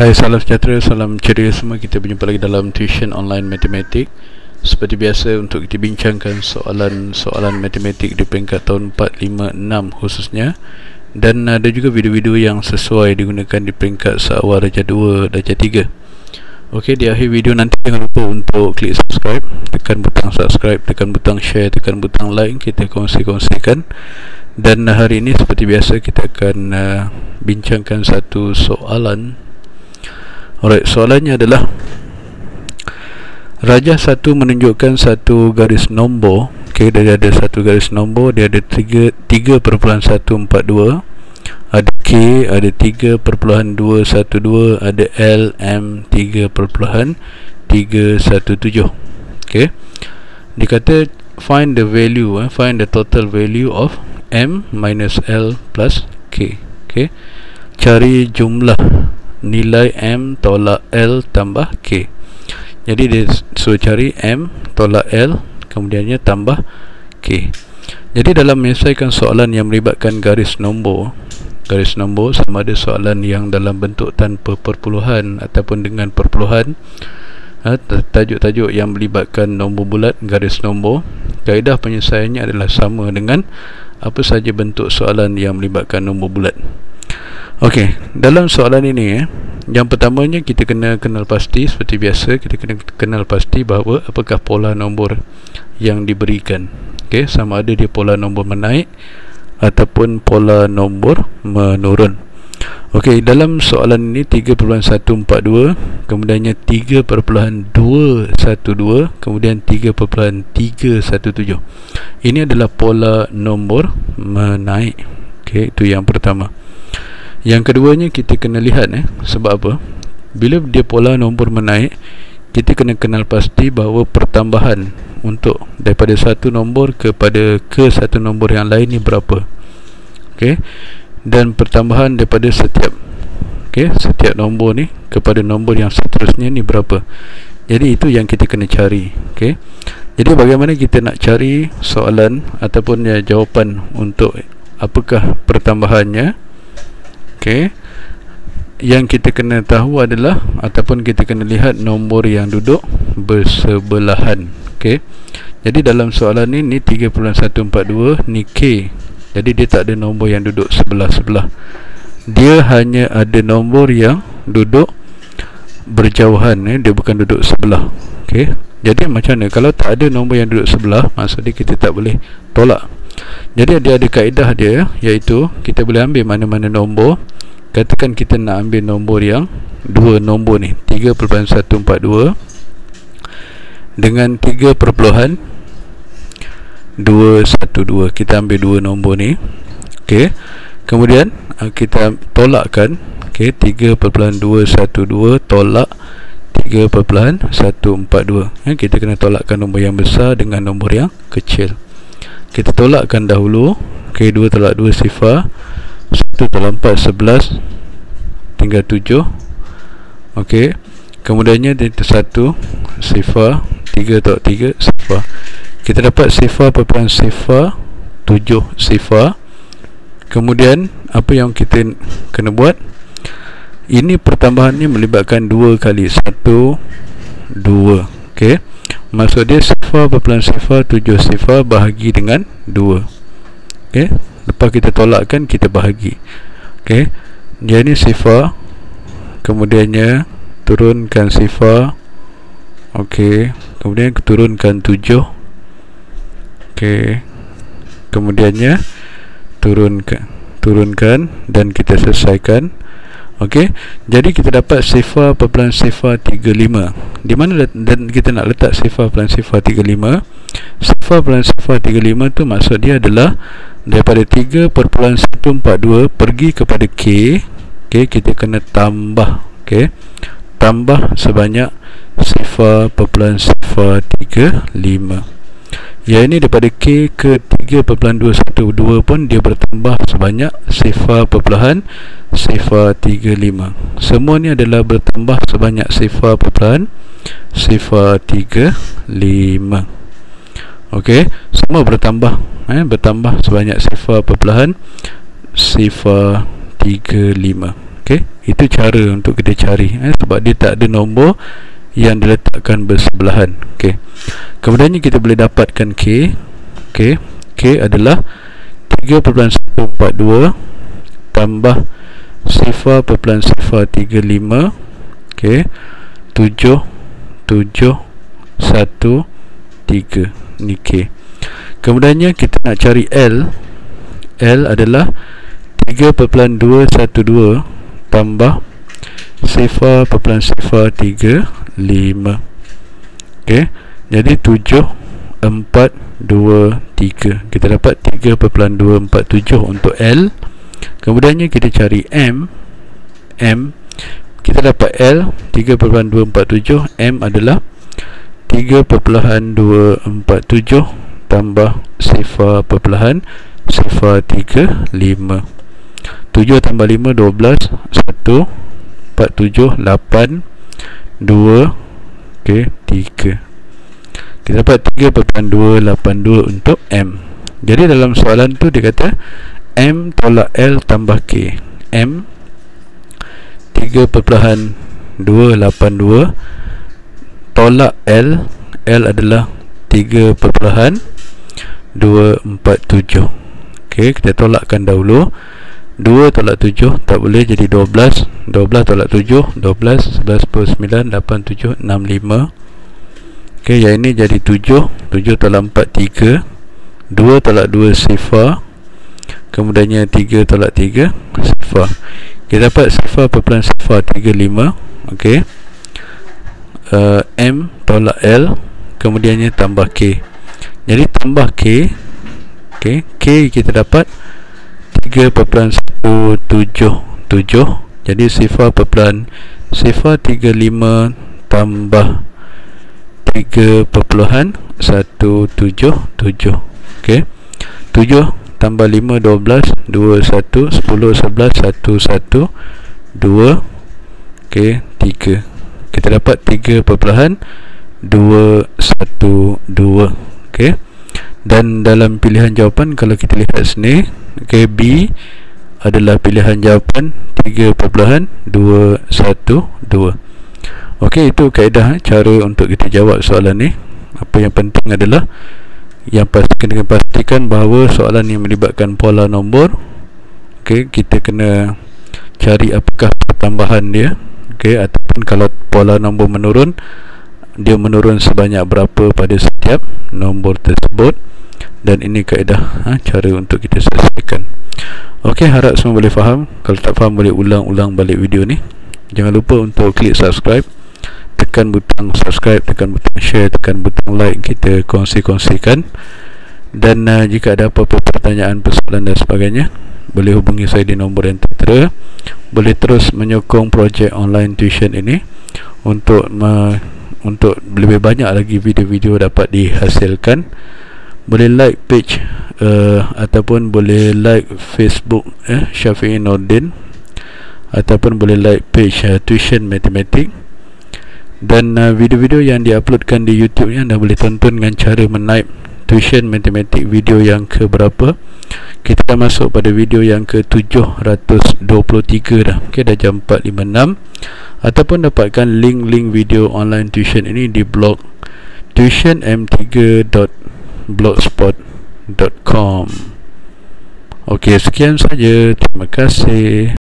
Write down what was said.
Hai, salam sejahtera, salam ceria semua. Kita berjumpa lagi dalam tuition online matematik. Seperti biasa untuk kita bincangkan soalan-soalan matematik di peringkat tahun 4, 5, 6 khususnya. Dan ada juga video-video yang sesuai digunakan di peringkat seawal darjah 2, darjah 3 Okey, di akhir video nanti jangan lupa untuk klik subscribe Tekan butang subscribe, tekan butang share, tekan butang like Kita kongsi-kongsikan. Dan hari ini seperti biasa kita akan uh, bincangkan satu soalan Alright, soalannya adalah Rajah satu menunjukkan satu garis nombor okay, Dia ada satu garis nombor Dia ada 3.142 Ada K, ada 3.212 Ada L, M, 3.317 Okay Dia kata Find the value eh, Find the total value of M minus L plus K Okay Cari jumlah nilai M tolak L tambah K. Jadi dia suruh cari M tolak L kemudiannya tambah K. Jadi dalam menyelesaikan soalan yang melibatkan garis nombor garis nombor sama ada soalan yang dalam bentuk tanpa perpuluhan ataupun dengan perpuluhan ha, tajuk-tajuk yang melibatkan nombor bulat garis nombor kaedah penyelesaiannya adalah sama dengan apa saja bentuk soalan yang melibatkan nombor bulat Okey, dalam soalan ini eh, yang pertamanya kita kena kenal pasti seperti biasa kita kena kenal pasti bahawa apakah pola nombor yang diberikan. Okey, sama ada dia pola nombor menaik ataupun pola nombor menurun. Okey, dalam soalan ini 3.142, kemudiannya 3.212, kemudian 3.317. Ini adalah pola nombor menaik. Okey, itu yang pertama. Yang keduanya kita kena lihat eh sebab apa? Bila dia pola nombor menaik, kita kena kenal pasti bahawa pertambahan untuk daripada satu nombor kepada ke satu nombor yang lain ni berapa. Okey. Dan pertambahan daripada setiap okey, setiap nombor ni kepada nombor yang seterusnya ni berapa. Jadi itu yang kita kena cari, okey. Jadi bagaimana kita nak cari soalan ataupun ya, jawapan untuk apakah pertambahannya? Okey. Yang kita kena tahu adalah ataupun kita kena lihat nombor yang duduk bersebelahan. Okey. Jadi dalam soalan ni ni 3.142 ni K. Jadi dia tak ada nombor yang duduk sebelah-sebelah. Dia hanya ada nombor yang duduk berjauhan eh dia bukan duduk sebelah. Okey. Jadi macam mana kalau tak ada nombor yang duduk sebelah maksudnya kita tak boleh tolak jadi dia ada kaedah dia iaitu kita boleh ambil mana-mana nombor. Katakan kita nak ambil nombor yang dua nombor ni 3.142 dengan 3.212 kita ambil dua nombor ni okey. Kemudian ah, kita tolakkan okey 3.212 tolak 3.142 ya, kita kena tolakkan nombor yang besar dengan nombor yang kecil kita tolakkan dahulu. Ok 2 tolak 2 sifar. 1 tolak 4 11 tinggal 7 ok kemudiannya dia 1 sifar. 3 tolak 3 sifar. Kita dapat sifar perpuluhan sifar 7 sifar. Kemudian apa yang kita kena buat? Ini pertambahan ni melibatkan 2 kali. 1 2 ok Maksud dia sifar perpuluhan sifar 7 sifar bahagi dengan 2 ok lepas kita tolakkan kita bahagi. Ok ni sifar kemudiannya turunkan sifar ok kemudian turunkan 7 ok kemudiannya turunkan turunkan dan kita selesaikan Okey. Jadi kita dapat sifar perpuluhan sifar 35. Di mana dan kita nak letak sifar perpuluhan sifar 35? Sifar perpuluhan sifar 35 tu maksud dia adalah daripada 3.142 pergi kepada k. Okey, kita kena tambah. Okey. Tambah sebanyak sifar perpuluhan sifar 35. Ya ini daripada K ke 3.212 pun dia bertambah sebanyak sifar perpuluhan sifar 35 Semua ni adalah bertambah sebanyak sifar perpuluhan sifar 35 Okey, semua bertambah eh, Bertambah sebanyak sifar perpuluhan sifar 35 Okey, itu cara untuk kita cari eh, sebab dia tak ada nombor yang diletakkan bersebelahan. Okey kemudiannya kita boleh dapatkan k. Okey k adalah 3.142 tambah 0.035 okey 7 7 1 3 ni k. Kemudiannya kita nak cari l. L adalah 3.212 tambah 0.035 okey. Jadi 7 4 2 3 kita dapat 3.247 untuk L. Kemudiannya kita cari M. M. Kita dapat L 3.247 M adalah 3.247 tambah sifar perpelahan sifar 35 7 tambah 5 12 1 47 8 2 okey 3 kita dapat 3.282 untuk M. Jadi dalam soalan tu dia kata M tolak L tambah K. M 3.282 tolak L. L adalah 3.247 ok kita tolakkan dahulu 2 tolak 7 tak boleh jadi 12 12 tolak 7 12 11 9 8 7 6 5 ok yang ini jadi 7 7 tolak 4 3 2 tolak 2 sifar kemudiannya 3 tolak 3 sifar kita dapat sifar perpuluhan sifar 35 ok uh, M tolak L kemudiannya tambah K. Jadi tambah K ok K kita dapat 3.177 jadi sifar perpuluhan sifar 35 tambah 3.177 ok 7 tambah 5 12 2 1 10 11 1 1 2 ok 3 kita dapat 3 perpelahan 2 1 2 ok dan dalam pilihan jawapan kalau kita lihat sini ok B adalah pilihan jawapan 3 perpelahan 2 1 2 ok itu kaedah cara untuk kita jawab soalan ni. Apa yang penting adalah yang pasti kena pastikan bahawa soalan yang melibatkan pola nombor okey kita kena cari apakah pertambahan dia okey ataupun kalau pola nombor menurun dia menurun sebanyak berapa pada setiap nombor tersebut. Dan ini kaedah ha, cara untuk kita selesaikan. Okey harap semua boleh faham. Kalau tak faham boleh ulang-ulang balik video ni. Jangan lupa untuk klik subscribe. Tekan butang subscribe tekan butang share tekan butang like. Kita kongsi-kongsikan. Dan uh, jika ada apa-apa pertanyaan persoalan dan sebagainya boleh hubungi saya di nombor yang tertera. Boleh terus menyokong projek online tuition ini untuk uh, untuk lebih banyak lagi video-video dapat dihasilkan boleh like page uh, ataupun boleh like Facebook eh Syafi'i Nordin ataupun boleh like page uh, tuition matematik dan uh, video-video yang diuploadkan di YouTube ni anda boleh tonton dengan cara menaip tuition matematik video yang ke berapa kita dah masuk pada video yang ke 723 dah. Ok dah jam 4.56 ataupun dapatkan link-link video online tuition ini di blog tuitionm3.blogspot.com ok sekian saja. Terima kasih